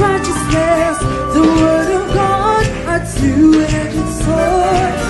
righteousness, the word of God, a two-edged sword.